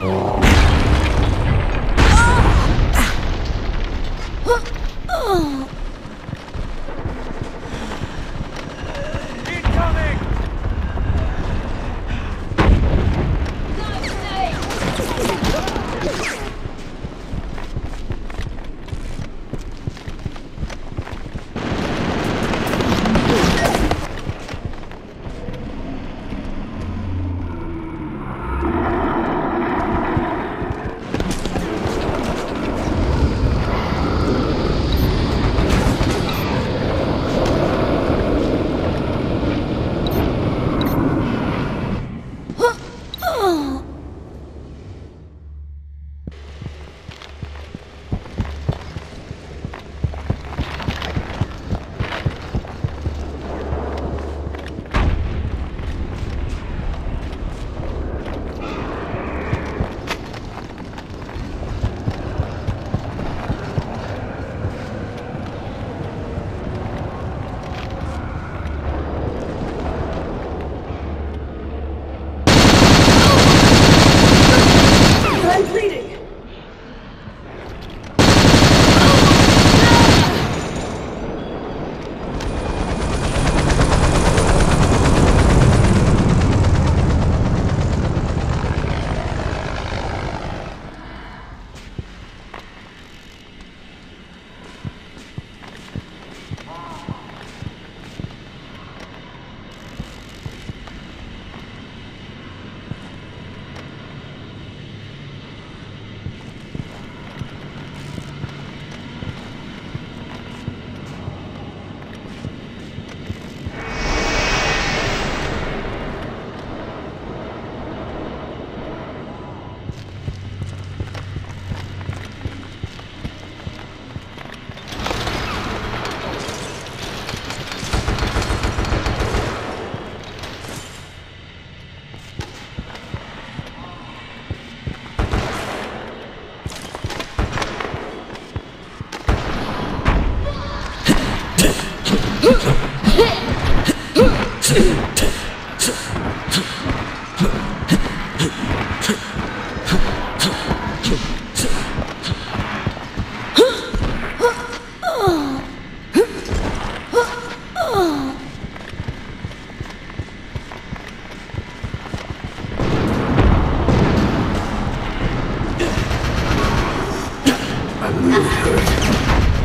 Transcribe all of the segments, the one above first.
Oh!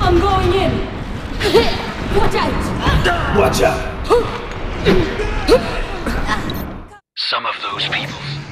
I'm going in. Watch out. Some of those people